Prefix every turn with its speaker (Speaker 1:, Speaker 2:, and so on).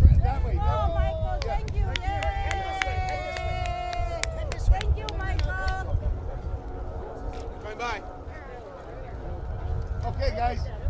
Speaker 1: right, that way. Oh, that oh, way. Michael, thank
Speaker 2: you. Thank you, Michael.
Speaker 3: Bye-bye. Okay, guys.